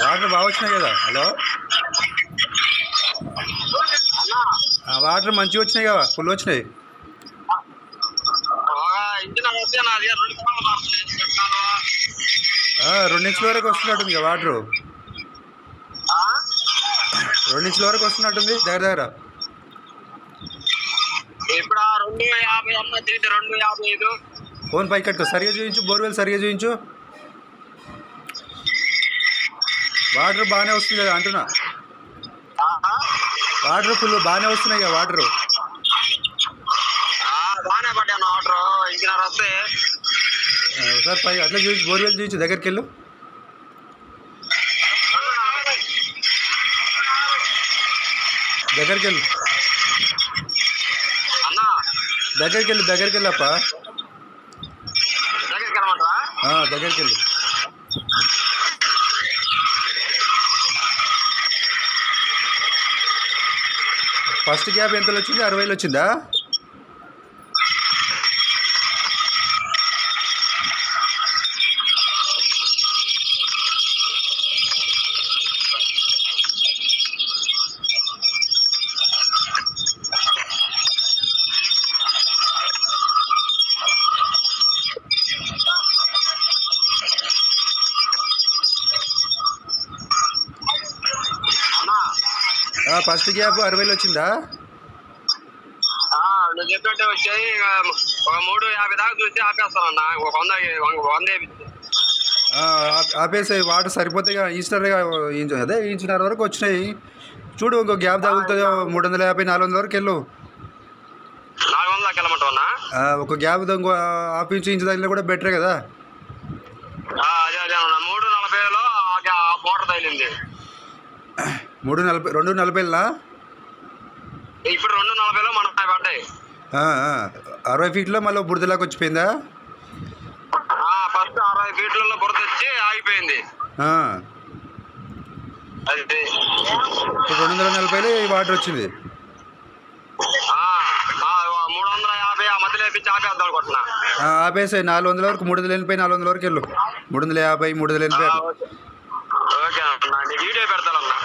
Water బాగా వచ్చినాయి కదా హలో వాటర్ మంచిగా వచ్చినాయి కదా ఫుల్ వచ్చినాయి బాగా ఇంజిన్ వస్తే నాది రెండు కాలు మారుతుంది. కాలువ. ఆ, రెండు ఇంచుల వరకు వస్తున్నట్టుంది కదా వాటర్ ఆ? రెండు ఇంచుల వరకు వస్తున్నట్టుంది దగ్గర దగ్గర ఇప్పుడు ఆ రెండు యాభై అన్న రెండు యాభై ఐదు. ఫోన్ పైకి కట్టుకో. సరిగా చూపించు బోర్వెల్ సరిగా చూపించు వాటర్ బాగానే వస్తుంది కదా అంటున్నా? వాటర్ ఫుల్ బాగానే వస్తున్నాయి కదా వాటర్. ఆ, బాగానే పడ్డాను ఇంజిన్ వస్తే. ఒకసారి పై అట్లా చూపించు బోర్వెల్ చూపించు దగ్గరికి వెళ్ళు. దగ్గరికి వెళ్ళు. దగ్గరికి వెళ్ళు దగ్గరికి వెళ్ళప్ప దగ్గరికి వెళ్ళు ఫస్ట్ గ్యాప్ ఎంతలో వచ్చింది? అరవైలో వచ్చిందా? ఫస్ట్ గ్యాప్ అరవైలో వచ్చిందా? నువ్వు చెప్పినట్టే వచ్చాయి. ఒక మూడు యాభై దాకా చూసి ఆపేస్తాను అన్న. ఒక వంద వంద ఆపేసాయి. వాటర్ సరిపోతే ఈస్టర్ అదే ఇంచున్నర వరకు వచ్చినాయి. చూడు ఇంకో గ్యాప్ తగులుతుంది. మూడు వందల యాభై నాలుగు వందల వరకు వెళ్ళు. నాలుగు అన్న? ఆ, ఒక గ్యాప్ ఇంకో హాఫ్ ఇంచు ఇంచు తగిలినా కూడా బెటరే కదా. అదే అదే మూడు నలభైలో మోటార్ తగిలింది. మూడు నలభై రెండు నలభైలా? ఇప్పుడు రెండు నలభైలో మన పడ్డాయి. అరవై ఫీట్లో మళ్ళీ బురదలాగా వచ్చిపోయిందా? ఆ, ఫస్ట్ అరవై ఫీట్లలో బురద వచ్చి ఆగిపోయింది. ఇప్పుడు రెండు వందల నలభైలో ఈ వాటర్ వచ్చింది. మూడు వందల యాభై ఆ మధ్యలో వేపించి ఆపేద్దాం అనుకుంటున్నా. ఆపేసాయి నాలుగు వందల వరకు మూడు వందల ఎనభై నాలుగు వందల వరకు వెళ్ళు. మూడు వందల యాభై మూడు వందల ఎనభై ఆ, అట్లా. వీడియో పెడతానన్నా